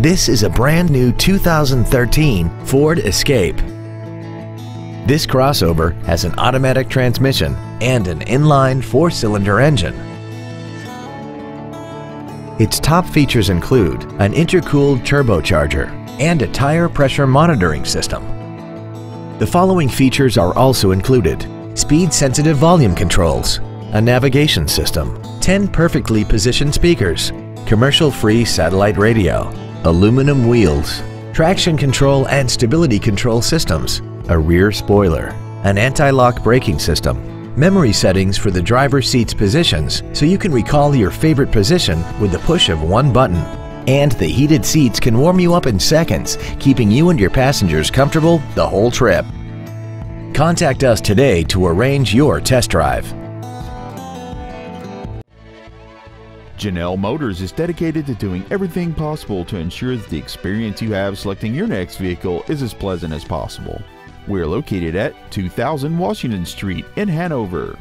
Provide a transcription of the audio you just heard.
This is a brand new 2013 Ford Escape. This crossover has an automatic transmission and an inline four-cylinder engine. Its top features include an intercooled turbocharger and a tire pressure monitoring system. The following features are also included. Speed-sensitive volume controls, a navigation system, 10 perfectly positioned speakers, commercial-free satellite radio, aluminum wheels, traction control and stability control systems, a rear spoiler, an anti-lock braking system, memory settings for the driver's seat's positions so you can recall your favorite position with the push of one button. And the heated seats can warm you up in seconds, keeping you and your passengers comfortable the whole trip. Contact us today to arrange your test drive. Jannell Motors is dedicated to doing everything possible to ensure that the experience you have selecting your next vehicle is as pleasant as possible. We're located at 2000 Washington Street in Hanover.